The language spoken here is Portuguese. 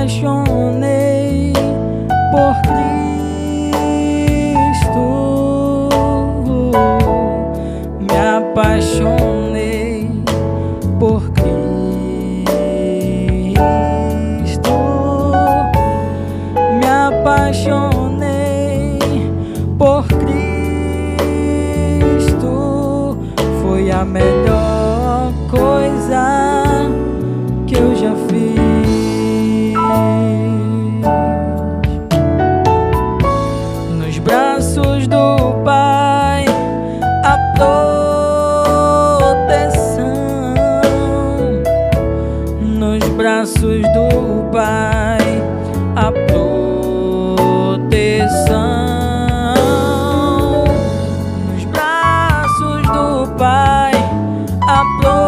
apaixonei por Cristo. Me apaixonei por Cristo. Me apaixonei por Cristo. Foi a melhor Pai, a proteção nos braços do Pai, a proteção nos braços do Pai, a proteção.